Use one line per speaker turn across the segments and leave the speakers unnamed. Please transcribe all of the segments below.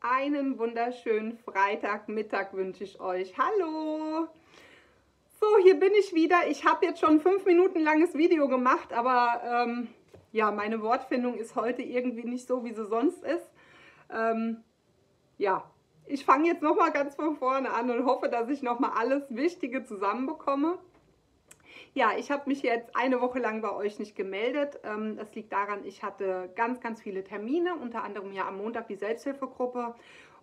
einen wunderschönen Freitagmittag wünsche ich euch. Hallo! So, hier bin ich wieder. Ich habe jetzt schon fünf Minuten langes Video gemacht, aber ähm, ja, meine Wortfindung ist heute irgendwie nicht so, wie sie sonst ist. Ähm, ja, ich fange jetzt nochmal ganz von vorne an und hoffe, dass ich nochmal alles Wichtige zusammenbekomme. Ja, ich habe mich jetzt eine Woche lang bei euch nicht gemeldet. Ähm, das liegt daran, ich hatte ganz, ganz viele Termine, unter anderem ja am Montag die Selbsthilfegruppe.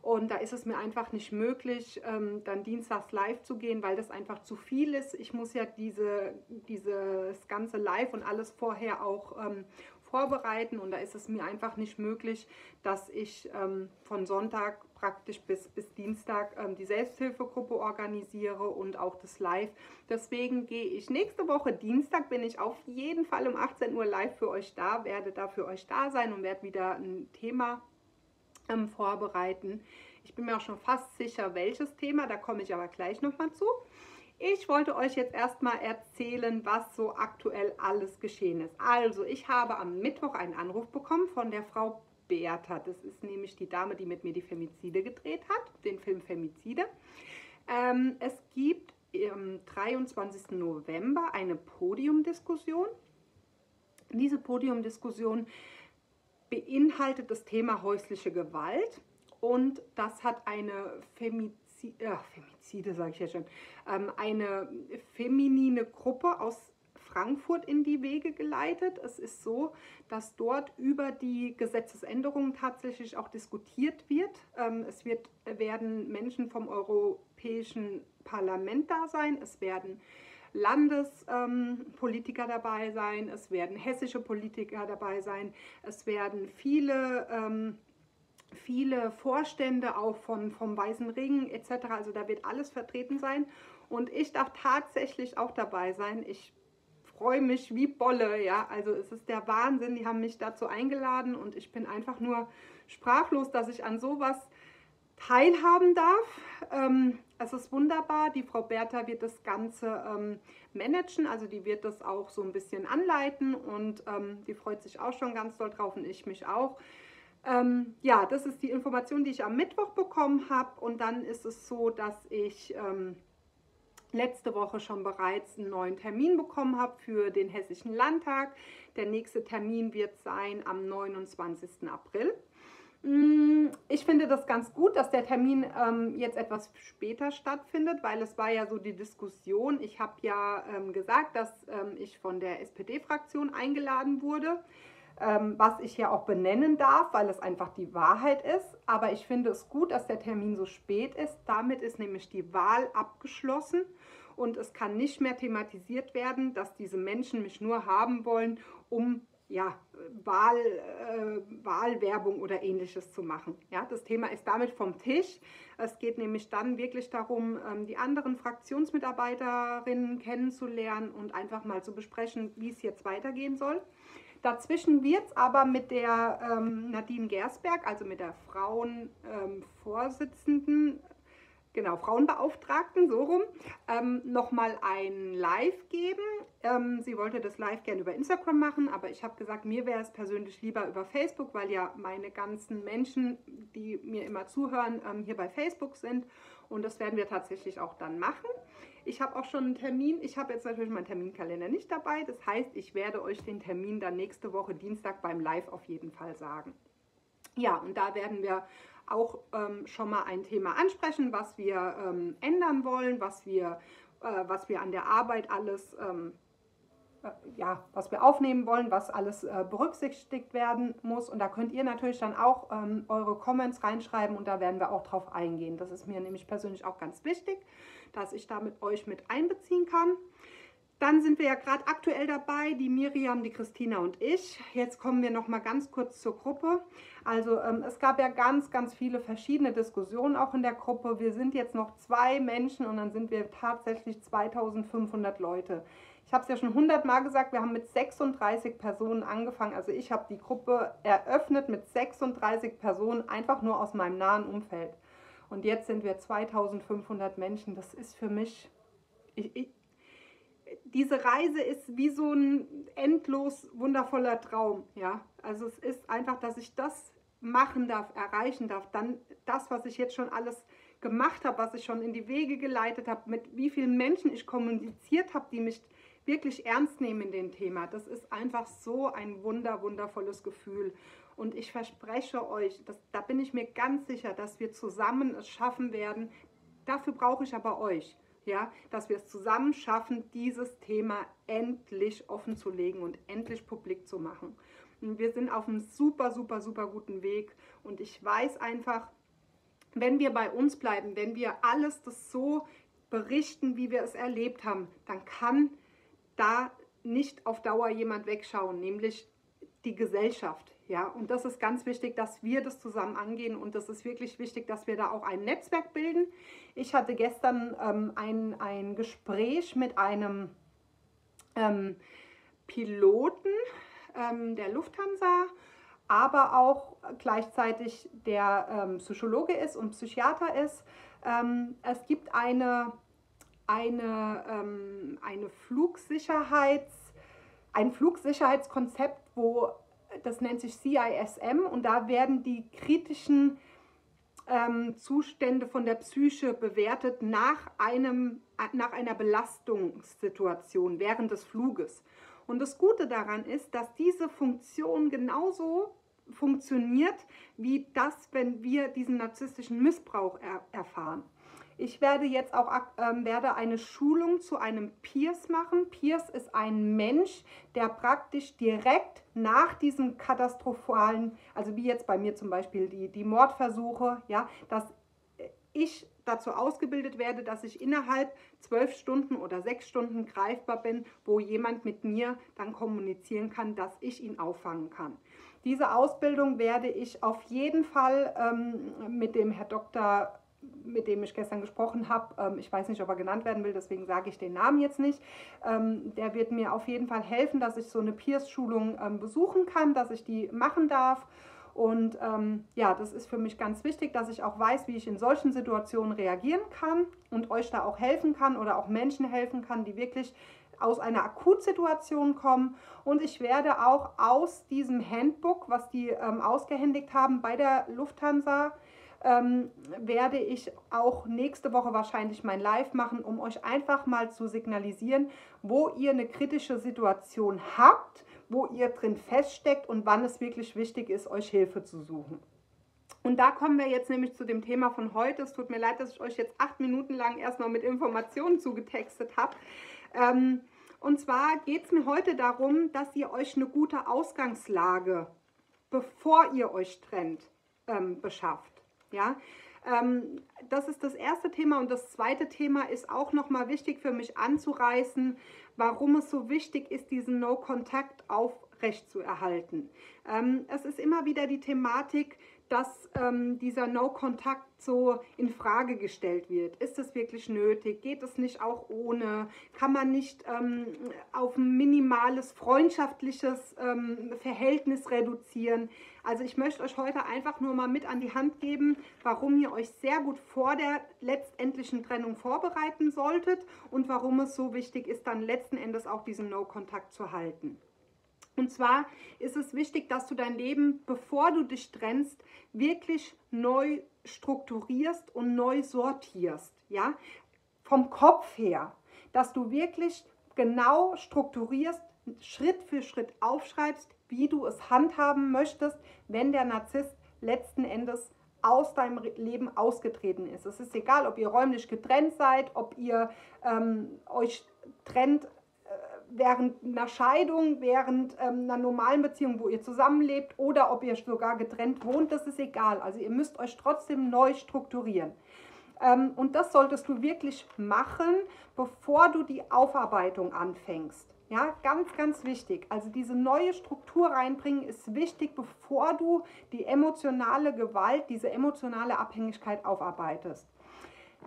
Und da ist es mir einfach nicht möglich, ähm, dann dienstags live zu gehen, weil das einfach zu viel ist. Ich muss ja diese, dieses ganze Live und alles vorher auch ähm, vorbereiten und da ist es mir einfach nicht möglich, dass ich ähm, von Sonntag praktisch bis, bis Dienstag ähm, die Selbsthilfegruppe organisiere und auch das Live. Deswegen gehe ich nächste Woche Dienstag, bin ich auf jeden Fall um 18 Uhr live für euch da, werde da für euch da sein und werde wieder ein Thema ähm, vorbereiten. Ich bin mir auch schon fast sicher, welches Thema, da komme ich aber gleich nochmal zu. Ich wollte euch jetzt erstmal erzählen, was so aktuell alles geschehen ist. Also, ich habe am Mittwoch einen Anruf bekommen von der Frau Bertha. Das ist nämlich die Dame, die mit mir die Femizide gedreht hat, den Film Femizide. Ähm, es gibt am 23. November eine Podiumdiskussion. Diese Podiumdiskussion beinhaltet das Thema häusliche Gewalt und das hat eine Femizide Femizide, äh, Femizide sage ich ja schon, ähm, eine feminine Gruppe aus Frankfurt in die Wege geleitet. Es ist so, dass dort über die Gesetzesänderungen tatsächlich auch diskutiert wird. Ähm, es wird, werden Menschen vom Europäischen Parlament da sein, es werden Landespolitiker ähm, dabei sein, es werden hessische Politiker dabei sein, es werden viele ähm, viele Vorstände auch von, vom Weißen Ring etc. Also da wird alles vertreten sein. Und ich darf tatsächlich auch dabei sein. Ich freue mich wie Bolle, ja. Also es ist der Wahnsinn. Die haben mich dazu eingeladen und ich bin einfach nur sprachlos, dass ich an sowas teilhaben darf. Ähm, es ist wunderbar. Die Frau Bertha wird das Ganze ähm, managen, also die wird das auch so ein bisschen anleiten und ähm, die freut sich auch schon ganz doll drauf und ich mich auch. Ähm, ja, das ist die Information, die ich am Mittwoch bekommen habe. Und dann ist es so, dass ich ähm, letzte Woche schon bereits einen neuen Termin bekommen habe für den Hessischen Landtag. Der nächste Termin wird sein am 29. April. Mm, ich finde das ganz gut, dass der Termin ähm, jetzt etwas später stattfindet, weil es war ja so die Diskussion. Ich habe ja ähm, gesagt, dass ähm, ich von der SPD-Fraktion eingeladen wurde was ich ja auch benennen darf, weil es einfach die Wahrheit ist. Aber ich finde es gut, dass der Termin so spät ist. Damit ist nämlich die Wahl abgeschlossen und es kann nicht mehr thematisiert werden, dass diese Menschen mich nur haben wollen, um ja, Wahl, äh, Wahlwerbung oder ähnliches zu machen. Ja, das Thema ist damit vom Tisch. Es geht nämlich dann wirklich darum, ähm, die anderen Fraktionsmitarbeiterinnen kennenzulernen und einfach mal zu besprechen, wie es jetzt weitergehen soll. Dazwischen wird es aber mit der ähm, Nadine Gersberg, also mit der Frauenvorsitzenden, genau, Frauenbeauftragten, so rum, ähm, nochmal ein Live geben. Ähm, sie wollte das Live gerne über Instagram machen, aber ich habe gesagt, mir wäre es persönlich lieber über Facebook, weil ja meine ganzen Menschen, die mir immer zuhören, ähm, hier bei Facebook sind. Und das werden wir tatsächlich auch dann machen. Ich habe auch schon einen Termin. Ich habe jetzt natürlich meinen Terminkalender nicht dabei. Das heißt, ich werde euch den Termin dann nächste Woche Dienstag beim Live auf jeden Fall sagen. Ja, und da werden wir auch ähm, schon mal ein Thema ansprechen, was wir ähm, ändern wollen, was wir, äh, was wir an der Arbeit alles ähm, äh, ja, was wir aufnehmen wollen, was alles äh, berücksichtigt werden muss. Und da könnt ihr natürlich dann auch ähm, eure Comments reinschreiben und da werden wir auch drauf eingehen. Das ist mir nämlich persönlich auch ganz wichtig, dass ich da mit euch mit einbeziehen kann. Dann sind wir ja gerade aktuell dabei, die Miriam, die Christina und ich. Jetzt kommen wir noch mal ganz kurz zur Gruppe. Also ähm, es gab ja ganz, ganz viele verschiedene Diskussionen auch in der Gruppe. Wir sind jetzt noch zwei Menschen und dann sind wir tatsächlich 2500 Leute. Ich habe es ja schon hundertmal gesagt, wir haben mit 36 Personen angefangen. Also ich habe die Gruppe eröffnet mit 36 Personen, einfach nur aus meinem nahen Umfeld. Und jetzt sind wir 2500 Menschen. Das ist für mich, ich, ich, diese Reise ist wie so ein endlos wundervoller Traum. Ja? Also es ist einfach, dass ich das machen darf, erreichen darf, dann das, was ich jetzt schon alles gemacht habe, was ich schon in die Wege geleitet habe, mit wie vielen Menschen ich kommuniziert habe, die mich wirklich ernst nehmen in dem Thema. Das ist einfach so ein wunder, wundervolles Gefühl. Und ich verspreche euch, dass, da bin ich mir ganz sicher, dass wir zusammen es schaffen werden. Dafür brauche ich aber euch, ja, dass wir es zusammen schaffen, dieses Thema endlich offen zu legen und endlich publik zu machen. Und wir sind auf einem super, super, super guten Weg. Und ich weiß einfach, wenn wir bei uns bleiben, wenn wir alles das so berichten, wie wir es erlebt haben, dann kann da nicht auf Dauer jemand wegschauen, nämlich die Gesellschaft. Ja, und das ist ganz wichtig, dass wir das zusammen angehen und das ist wirklich wichtig, dass wir da auch ein Netzwerk bilden. Ich hatte gestern ähm, ein, ein Gespräch mit einem ähm, Piloten ähm, der Lufthansa, aber auch gleichzeitig der ähm, Psychologe ist und Psychiater ist. Ähm, es gibt eine eine, ähm, eine Flugsicherheits, ein Flugsicherheitskonzept, wo das nennt sich CISM und da werden die kritischen ähm, Zustände von der Psyche bewertet nach, einem, nach einer Belastungssituation während des Fluges. Und das Gute daran ist, dass diese Funktion genauso funktioniert wie das, wenn wir diesen narzisstischen Missbrauch er erfahren. Ich werde jetzt auch ähm, werde eine Schulung zu einem Pierce machen. Pierce ist ein Mensch, der praktisch direkt nach diesem katastrophalen, also wie jetzt bei mir zum Beispiel die, die Mordversuche, ja, dass ich dazu ausgebildet werde, dass ich innerhalb zwölf Stunden oder sechs Stunden greifbar bin, wo jemand mit mir dann kommunizieren kann, dass ich ihn auffangen kann. Diese Ausbildung werde ich auf jeden Fall ähm, mit dem Herr Dr mit dem ich gestern gesprochen habe, ähm, ich weiß nicht, ob er genannt werden will, deswegen sage ich den Namen jetzt nicht, ähm, der wird mir auf jeden Fall helfen, dass ich so eine Peers-Schulung ähm, besuchen kann, dass ich die machen darf. Und ähm, ja, das ist für mich ganz wichtig, dass ich auch weiß, wie ich in solchen Situationen reagieren kann und euch da auch helfen kann oder auch Menschen helfen kann, die wirklich aus einer Akutsituation kommen. Und ich werde auch aus diesem Handbook, was die ähm, ausgehändigt haben bei der Lufthansa, ähm, werde ich auch nächste Woche wahrscheinlich mein Live machen, um euch einfach mal zu signalisieren, wo ihr eine kritische Situation habt, wo ihr drin feststeckt und wann es wirklich wichtig ist, euch Hilfe zu suchen. Und da kommen wir jetzt nämlich zu dem Thema von heute. Es tut mir leid, dass ich euch jetzt acht Minuten lang erstmal mit Informationen zugetextet habe. Ähm, und zwar geht es mir heute darum, dass ihr euch eine gute Ausgangslage, bevor ihr euch trennt, ähm, beschafft. Ja, ähm, das ist das erste Thema und das zweite Thema ist auch nochmal wichtig für mich anzureißen, warum es so wichtig ist, diesen No-Kontakt aufrecht zu erhalten. Ähm, es ist immer wieder die Thematik, dass ähm, dieser No-Kontakt so in Frage gestellt wird. Ist es wirklich nötig? Geht es nicht auch ohne? Kann man nicht ähm, auf ein minimales freundschaftliches ähm, Verhältnis reduzieren? Also ich möchte euch heute einfach nur mal mit an die Hand geben, warum ihr euch sehr gut vor der letztendlichen Trennung vorbereiten solltet und warum es so wichtig ist, dann letzten Endes auch diesen No-Kontakt zu halten. Und zwar ist es wichtig, dass du dein Leben, bevor du dich trennst, wirklich neu strukturierst und neu sortierst. Ja? Vom Kopf her, dass du wirklich genau strukturierst, Schritt für Schritt aufschreibst, wie du es handhaben möchtest, wenn der Narzisst letzten Endes aus deinem Leben ausgetreten ist. Es ist egal, ob ihr räumlich getrennt seid, ob ihr ähm, euch trennt während einer Scheidung, während ähm, einer normalen Beziehung, wo ihr zusammenlebt oder ob ihr sogar getrennt wohnt, das ist egal. Also ihr müsst euch trotzdem neu strukturieren. Ähm, und das solltest du wirklich machen, bevor du die Aufarbeitung anfängst. Ja, ganz, ganz wichtig. Also diese neue Struktur reinbringen ist wichtig, bevor du die emotionale Gewalt, diese emotionale Abhängigkeit aufarbeitest.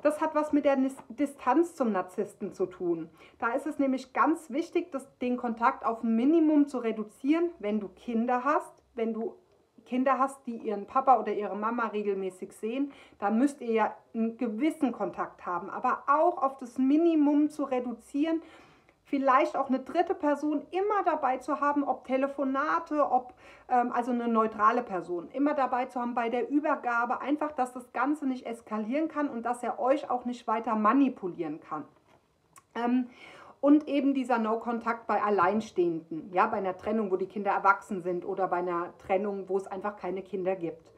Das hat was mit der Distanz zum Narzissten zu tun. Da ist es nämlich ganz wichtig, das, den Kontakt auf Minimum zu reduzieren, wenn du Kinder hast, wenn du Kinder hast, die ihren Papa oder ihre Mama regelmäßig sehen, da müsst ihr ja einen gewissen Kontakt haben, aber auch auf das Minimum zu reduzieren. Vielleicht auch eine dritte Person immer dabei zu haben, ob Telefonate, ob ähm, also eine neutrale Person, immer dabei zu haben bei der Übergabe, einfach, dass das Ganze nicht eskalieren kann und dass er euch auch nicht weiter manipulieren kann. Ähm, und eben dieser No-Kontakt bei Alleinstehenden, ja, bei einer Trennung, wo die Kinder erwachsen sind oder bei einer Trennung, wo es einfach keine Kinder gibt.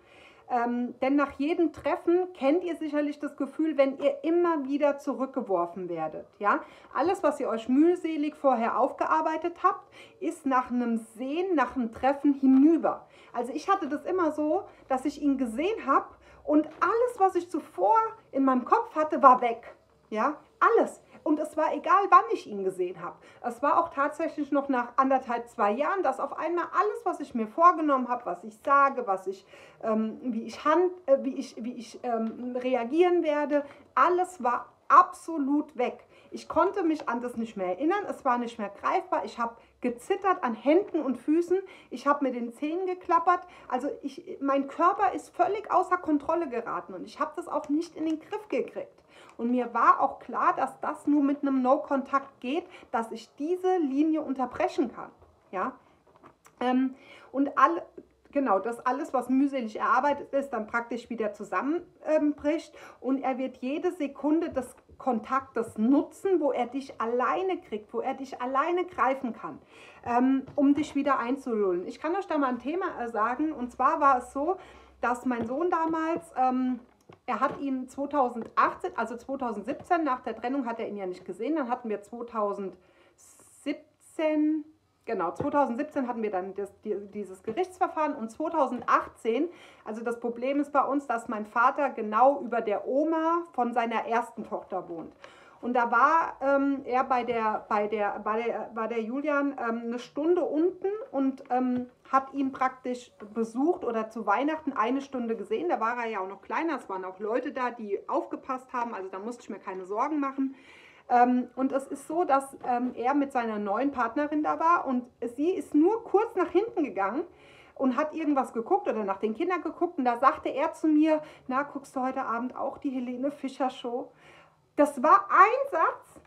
Ähm, denn nach jedem Treffen kennt ihr sicherlich das Gefühl, wenn ihr immer wieder zurückgeworfen werdet. Ja? Alles, was ihr euch mühselig vorher aufgearbeitet habt, ist nach einem Sehen, nach einem Treffen hinüber. Also ich hatte das immer so, dass ich ihn gesehen habe und alles, was ich zuvor in meinem Kopf hatte, war weg. Ja, alles. Und es war egal, wann ich ihn gesehen habe. Es war auch tatsächlich noch nach anderthalb, zwei Jahren, dass auf einmal alles, was ich mir vorgenommen habe, was ich sage, was ich, ähm, wie ich, hand, äh, wie ich, wie ich ähm, reagieren werde, alles war absolut weg. Ich konnte mich an das nicht mehr erinnern, es war nicht mehr greifbar. Ich habe gezittert an Händen und Füßen, ich habe mit den Zähnen geklappert. Also ich, mein Körper ist völlig außer Kontrolle geraten und ich habe das auch nicht in den Griff gekriegt. Und mir war auch klar, dass das nur mit einem No-Kontakt geht, dass ich diese Linie unterbrechen kann. Ja? Ähm, und all, genau, das alles, was mühselig erarbeitet ist, dann praktisch wieder zusammenbricht. und er wird jede Sekunde des Kontaktes nutzen, wo er dich alleine kriegt, wo er dich alleine greifen kann, ähm, um dich wieder einzulullen. Ich kann euch da mal ein Thema äh, sagen. Und zwar war es so, dass mein Sohn damals... Ähm, er hat ihn 2018, also 2017, nach der Trennung hat er ihn ja nicht gesehen. Dann hatten wir 2017, genau, 2017 hatten wir dann das, dieses Gerichtsverfahren und 2018, also das Problem ist bei uns, dass mein Vater genau über der Oma von seiner ersten Tochter wohnt. Und da war ähm, er bei der, bei der, bei der, bei der Julian ähm, eine Stunde unten und ähm, hat ihn praktisch besucht oder zu Weihnachten eine Stunde gesehen. Da war er ja auch noch kleiner, es waren auch Leute da, die aufgepasst haben, also da musste ich mir keine Sorgen machen. Ähm, und es ist so, dass ähm, er mit seiner neuen Partnerin da war und sie ist nur kurz nach hinten gegangen und hat irgendwas geguckt oder nach den Kindern geguckt und da sagte er zu mir, na, guckst du heute Abend auch die Helene Fischer Show? Das war ein Satz,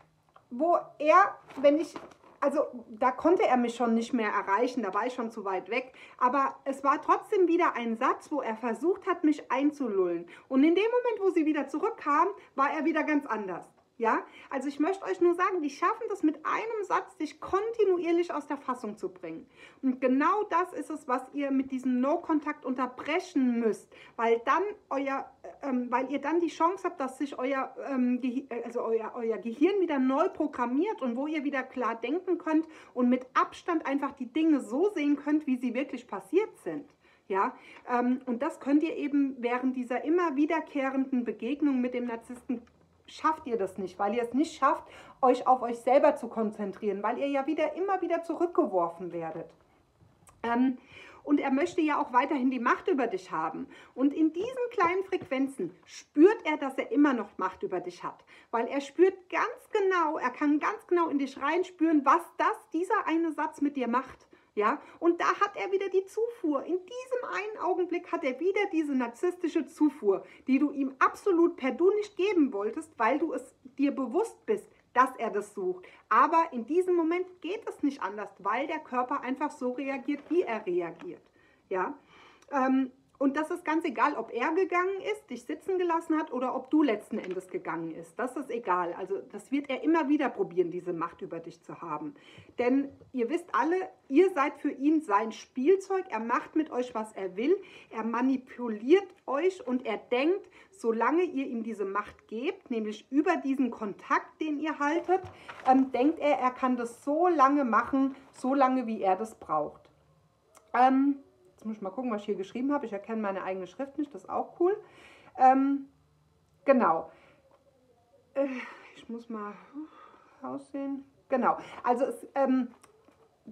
wo er, wenn ich, also da konnte er mich schon nicht mehr erreichen, da war ich schon zu weit weg, aber es war trotzdem wieder ein Satz, wo er versucht hat, mich einzulullen. Und in dem Moment, wo sie wieder zurückkam, war er wieder ganz anders. Ja, also ich möchte euch nur sagen, die schaffen das mit einem Satz, dich kontinuierlich aus der Fassung zu bringen. Und genau das ist es, was ihr mit diesem No-Kontakt unterbrechen müsst, weil dann euer, ähm, weil ihr dann die Chance habt, dass sich euer, ähm, also euer, euer Gehirn wieder neu programmiert und wo ihr wieder klar denken könnt und mit Abstand einfach die Dinge so sehen könnt, wie sie wirklich passiert sind. Ja, ähm, und das könnt ihr eben während dieser immer wiederkehrenden Begegnung mit dem Narzissten schafft ihr das nicht, weil ihr es nicht schafft, euch auf euch selber zu konzentrieren, weil ihr ja wieder immer wieder zurückgeworfen werdet. Ähm, und er möchte ja auch weiterhin die Macht über dich haben. Und in diesen kleinen Frequenzen spürt er, dass er immer noch Macht über dich hat. Weil er spürt ganz genau, er kann ganz genau in dich reinspüren, was das, dieser eine Satz mit dir macht. Ja, und da hat er wieder die Zufuhr. In diesem einen Augenblick hat er wieder diese narzisstische Zufuhr, die du ihm absolut per Du nicht geben wolltest, weil du es dir bewusst bist, dass er das sucht. Aber in diesem Moment geht es nicht anders, weil der Körper einfach so reagiert, wie er reagiert. Ja, ähm, und das ist ganz egal, ob er gegangen ist, dich sitzen gelassen hat oder ob du letzten Endes gegangen ist. Das ist egal. Also das wird er immer wieder probieren, diese Macht über dich zu haben. Denn ihr wisst alle, ihr seid für ihn sein Spielzeug. Er macht mit euch, was er will. Er manipuliert euch und er denkt, solange ihr ihm diese Macht gebt, nämlich über diesen Kontakt, den ihr haltet, ähm, denkt er, er kann das so lange machen, so lange, wie er das braucht. Ähm, muss ich mal gucken, was ich hier geschrieben habe. Ich erkenne meine eigene Schrift nicht, das ist auch cool. Ähm, genau. Äh, ich muss mal aussehen. Genau. Also es, ähm,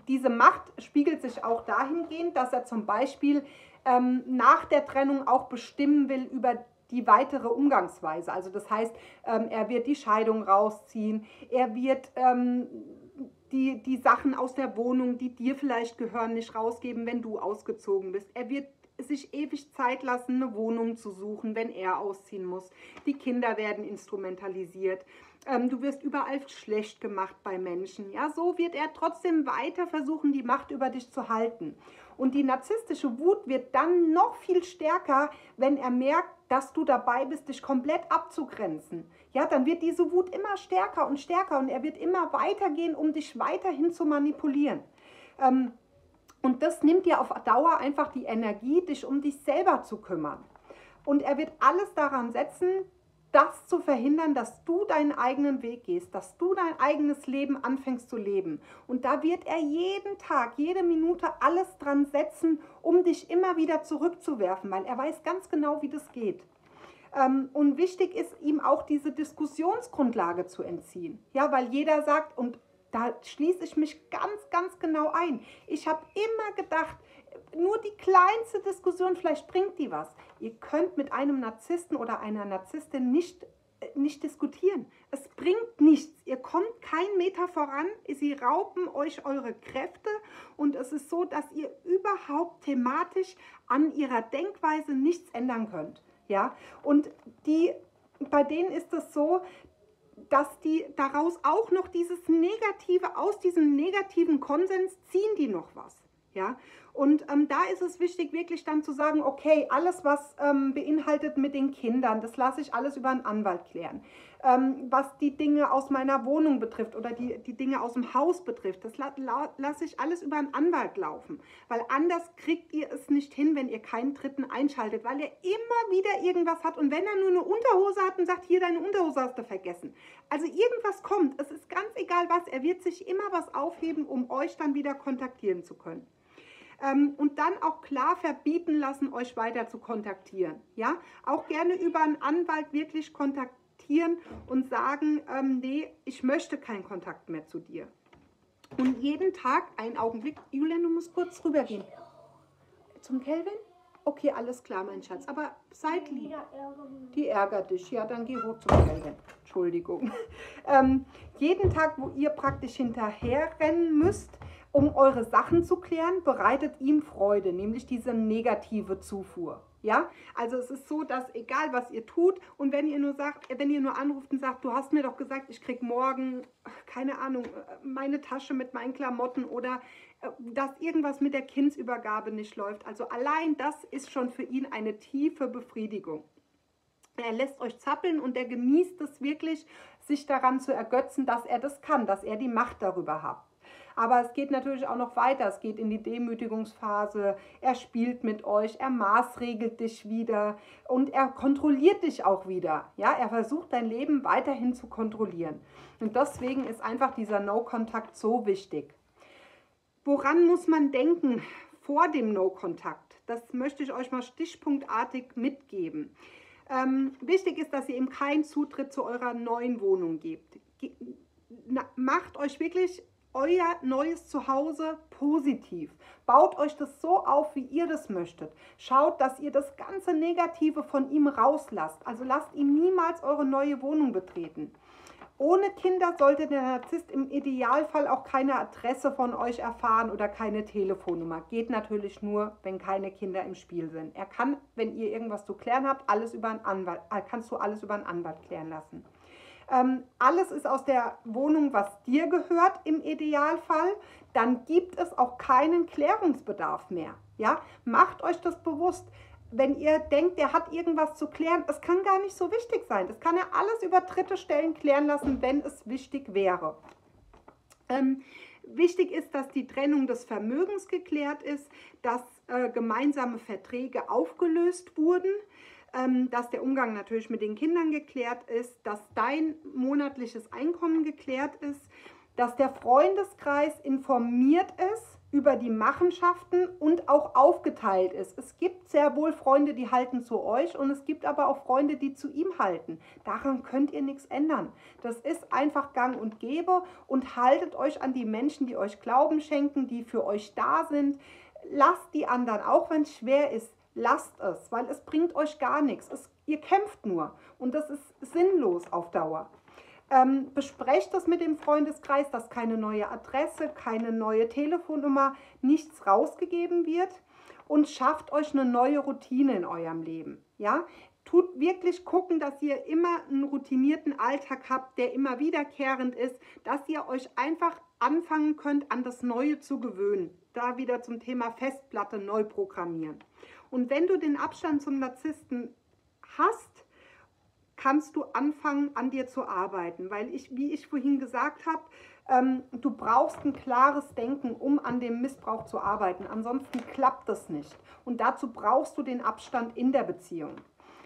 diese Macht spiegelt sich auch dahingehend, dass er zum Beispiel ähm, nach der Trennung auch bestimmen will über die weitere Umgangsweise. Also das heißt, ähm, er wird die Scheidung rausziehen, er wird ähm, die, die Sachen aus der Wohnung, die dir vielleicht gehören, nicht rausgeben, wenn du ausgezogen bist. Er wird sich ewig Zeit lassen, eine Wohnung zu suchen, wenn er ausziehen muss. Die Kinder werden instrumentalisiert. Ähm, du wirst überall schlecht gemacht bei Menschen. Ja, so wird er trotzdem weiter versuchen, die Macht über dich zu halten. Und die narzisstische Wut wird dann noch viel stärker, wenn er merkt, dass du dabei bist, dich komplett abzugrenzen. Ja, dann wird diese Wut immer stärker und stärker und er wird immer weitergehen, um dich weiterhin zu manipulieren. Ähm, und das nimmt dir auf Dauer einfach die Energie, dich um dich selber zu kümmern. Und er wird alles daran setzen, das zu verhindern, dass du deinen eigenen Weg gehst, dass du dein eigenes Leben anfängst zu leben. Und da wird er jeden Tag, jede Minute alles dran setzen, um dich immer wieder zurückzuwerfen, weil er weiß ganz genau, wie das geht. Ähm, und wichtig ist ihm auch diese Diskussionsgrundlage zu entziehen. Ja, weil jeder sagt, und da schließe ich mich ganz, ganz genau ein. Ich habe immer gedacht, nur die kleinste Diskussion, vielleicht bringt die was. Ihr könnt mit einem Narzissten oder einer Narzisstin nicht, äh, nicht diskutieren. Es bringt nichts. Ihr kommt keinen Meter voran. Sie rauben euch eure Kräfte und es ist so, dass ihr überhaupt thematisch an ihrer Denkweise nichts ändern könnt. Ja, und die, bei denen ist es so, dass die daraus auch noch dieses Negative, aus diesem negativen Konsens ziehen die noch was. Ja, und ähm, da ist es wichtig, wirklich dann zu sagen, okay, alles, was ähm, beinhaltet mit den Kindern, das lasse ich alles über einen Anwalt klären. Ähm, was die Dinge aus meiner Wohnung betrifft oder die, die Dinge aus dem Haus betrifft, das la la lasse ich alles über einen Anwalt laufen. Weil anders kriegt ihr es nicht hin, wenn ihr keinen Dritten einschaltet, weil er immer wieder irgendwas hat und wenn er nur eine Unterhose hat und sagt, hier deine Unterhose hast du vergessen. Also irgendwas kommt, es ist ganz egal was, er wird sich immer was aufheben, um euch dann wieder kontaktieren zu können und dann auch klar verbieten lassen, euch weiter zu kontaktieren. Ja, auch gerne über einen Anwalt wirklich kontaktieren und sagen, ähm, nee, ich möchte keinen Kontakt mehr zu dir. Und jeden Tag, einen Augenblick, Julian, du musst kurz rübergehen. Zum Kelvin? Okay, alles klar, mein Schatz. Aber seid lieb. Die ärgert dich. Ja, dann geh hoch zum Kelvin. Entschuldigung. Ähm, jeden Tag, wo ihr praktisch hinterherrennen müsst, um eure Sachen zu klären, bereitet ihm Freude, nämlich diese negative Zufuhr. Ja, also es ist so, dass egal was ihr tut und wenn ihr nur sagt, wenn ihr nur anruft und sagt, du hast mir doch gesagt, ich krieg morgen, keine Ahnung, meine Tasche mit meinen Klamotten oder äh, dass irgendwas mit der Kindsübergabe nicht läuft. Also allein das ist schon für ihn eine tiefe Befriedigung. Er lässt euch zappeln und er genießt es wirklich, sich daran zu ergötzen, dass er das kann, dass er die Macht darüber hat. Aber es geht natürlich auch noch weiter. Es geht in die Demütigungsphase. Er spielt mit euch, er maßregelt dich wieder und er kontrolliert dich auch wieder. Ja, er versucht dein Leben weiterhin zu kontrollieren. Und deswegen ist einfach dieser No-Kontakt so wichtig. Woran muss man denken vor dem No-Kontakt? Das möchte ich euch mal stichpunktartig mitgeben. Ähm, wichtig ist, dass ihr ihm keinen Zutritt zu eurer neuen Wohnung gebt. Ge macht euch wirklich euer neues Zuhause positiv. Baut euch das so auf, wie ihr das möchtet. Schaut, dass ihr das ganze Negative von ihm rauslasst. Also lasst ihm niemals eure neue Wohnung betreten. Ohne Kinder sollte der Narzisst im Idealfall auch keine Adresse von euch erfahren oder keine Telefonnummer. Geht natürlich nur, wenn keine Kinder im Spiel sind. Er kann, wenn ihr irgendwas zu klären habt, alles über einen Anwalt, äh, kannst du alles über einen Anwalt klären lassen. Ähm, alles ist aus der Wohnung, was dir gehört im Idealfall. Dann gibt es auch keinen Klärungsbedarf mehr. Ja? Macht euch das bewusst. Wenn ihr denkt, er hat irgendwas zu klären, es kann gar nicht so wichtig sein. Das kann er alles über dritte Stellen klären lassen, wenn es wichtig wäre. Ähm, Wichtig ist, dass die Trennung des Vermögens geklärt ist, dass äh, gemeinsame Verträge aufgelöst wurden, ähm, dass der Umgang natürlich mit den Kindern geklärt ist, dass dein monatliches Einkommen geklärt ist, dass der Freundeskreis informiert ist über die Machenschaften und auch aufgeteilt ist. Es gibt sehr wohl Freunde, die halten zu euch und es gibt aber auch Freunde, die zu ihm halten. Daran könnt ihr nichts ändern. Das ist einfach gang und gäbe und haltet euch an die Menschen, die euch Glauben schenken, die für euch da sind. Lasst die anderen, auch wenn es schwer ist, lasst es, weil es bringt euch gar nichts. Es, ihr kämpft nur und das ist sinnlos auf Dauer. Ähm, besprecht das mit dem Freundeskreis, dass keine neue Adresse, keine neue Telefonnummer, nichts rausgegeben wird. und schafft euch eine neue Routine in eurem Leben. Ja, tut wirklich gucken, dass ihr immer einen routinierten Alltag habt, der immer wiederkehrend ist, dass ihr euch einfach anfangen könnt, an das Neue zu gewöhnen. Da wieder zum Thema Festplatte neu programmieren. Und wenn du den Abstand zum Narzissten hast, kannst du anfangen, an dir zu arbeiten. Weil ich, wie ich vorhin gesagt habe, ähm, du brauchst ein klares Denken, um an dem Missbrauch zu arbeiten. Ansonsten klappt das nicht. Und dazu brauchst du den Abstand in der Beziehung.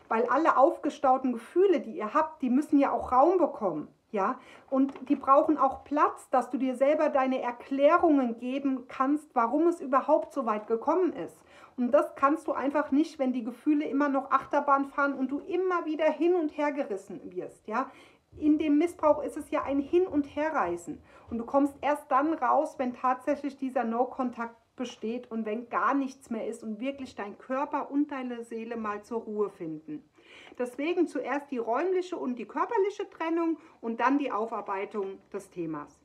Weil alle aufgestauten Gefühle, die ihr habt, die müssen ja auch Raum bekommen. Ja, und die brauchen auch Platz, dass du dir selber deine Erklärungen geben kannst, warum es überhaupt so weit gekommen ist. Und das kannst du einfach nicht, wenn die Gefühle immer noch Achterbahn fahren und du immer wieder hin und her gerissen wirst. Ja, in dem Missbrauch ist es ja ein Hin- und Herreisen. Und du kommst erst dann raus, wenn tatsächlich dieser No-Kontakt besteht und wenn gar nichts mehr ist und wirklich dein Körper und deine Seele mal zur Ruhe finden. Deswegen zuerst die räumliche und die körperliche Trennung und dann die Aufarbeitung des Themas.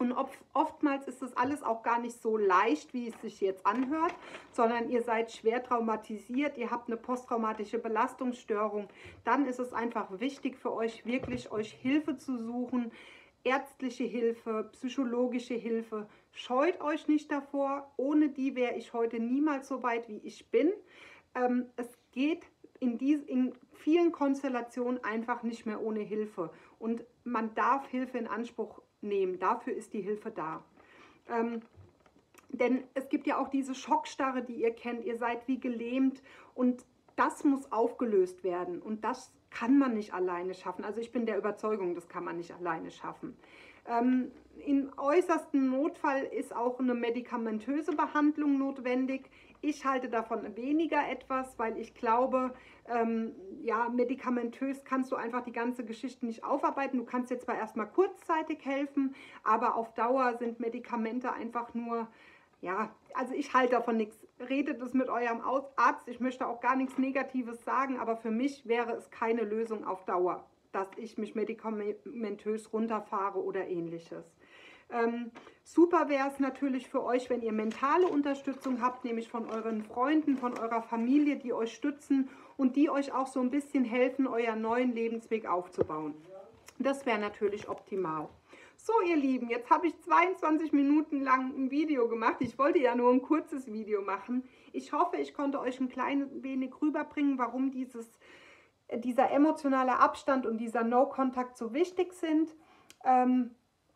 Und oftmals ist das alles auch gar nicht so leicht, wie es sich jetzt anhört, sondern ihr seid schwer traumatisiert, ihr habt eine posttraumatische Belastungsstörung. Dann ist es einfach wichtig für euch, wirklich euch Hilfe zu suchen, ärztliche Hilfe, psychologische Hilfe. Scheut euch nicht davor. Ohne die wäre ich heute niemals so weit, wie ich bin. Ähm, es geht in, dies, in vielen Konstellationen einfach nicht mehr ohne Hilfe. Und man darf Hilfe in Anspruch nehmen. Dafür ist die Hilfe da. Ähm, denn es gibt ja auch diese Schockstarre, die ihr kennt. Ihr seid wie gelähmt und das muss aufgelöst werden. Und das kann man nicht alleine schaffen. Also ich bin der Überzeugung, das kann man nicht alleine schaffen. Ähm, Im äußersten Notfall ist auch eine medikamentöse Behandlung notwendig. Ich halte davon weniger etwas, weil ich glaube, ähm, ja, medikamentös kannst du einfach die ganze Geschichte nicht aufarbeiten. Du kannst dir zwar erstmal kurzzeitig helfen, aber auf Dauer sind Medikamente einfach nur, ja, also ich halte davon nichts. Redet es mit eurem Arzt. Ich möchte auch gar nichts Negatives sagen, aber für mich wäre es keine Lösung auf Dauer, dass ich mich medikamentös runterfahre oder ähnliches. Ähm, super wäre es natürlich für euch, wenn ihr mentale Unterstützung habt, nämlich von euren Freunden, von eurer Familie, die euch stützen und die euch auch so ein bisschen helfen, euren neuen Lebensweg aufzubauen. Das wäre natürlich optimal. So, ihr Lieben, jetzt habe ich 22 Minuten lang ein Video gemacht. Ich wollte ja nur ein kurzes Video machen. Ich hoffe, ich konnte euch ein klein wenig rüberbringen, warum dieses, dieser emotionale Abstand und dieser No-Kontakt so wichtig sind. Ähm,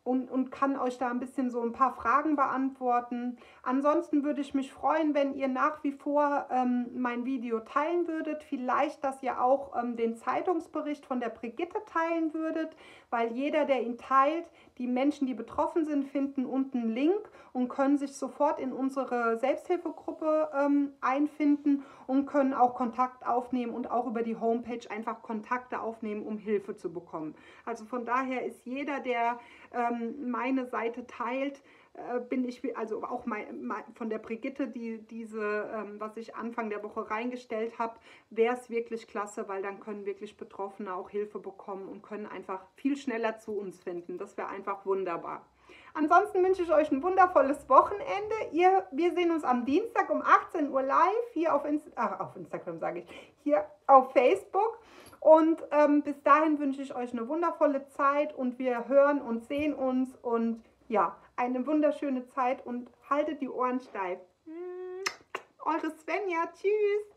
und, und kann euch da ein bisschen so ein paar Fragen beantworten. Ansonsten würde ich mich freuen, wenn ihr nach wie vor ähm, mein Video teilen würdet. Vielleicht, dass ihr auch ähm, den Zeitungsbericht von der Brigitte teilen würdet, weil jeder, der ihn teilt, die Menschen, die betroffen sind, finden unten einen Link und können sich sofort in unsere Selbsthilfegruppe ähm, einfinden und können auch Kontakt aufnehmen und auch über die Homepage einfach Kontakte aufnehmen, um Hilfe zu bekommen. Also von daher ist jeder, der ähm, meine Seite teilt, äh, bin ich, also auch mein, mein, von der Brigitte, die diese, ähm, was ich Anfang der Woche reingestellt habe, wäre es wirklich klasse, weil dann können wirklich Betroffene auch Hilfe bekommen und können einfach viel schneller zu uns finden. Das wäre einfach wunderbar. Ansonsten wünsche ich euch ein wundervolles Wochenende. Ihr, wir sehen uns am Dienstag um 18 Uhr live hier auf, Inst ach, auf Instagram, sage ich, hier auf Facebook. Und ähm, bis dahin wünsche ich euch eine wundervolle Zeit und wir hören und sehen uns und ja, eine wunderschöne Zeit und haltet die Ohren steif. Eure Svenja, tschüss.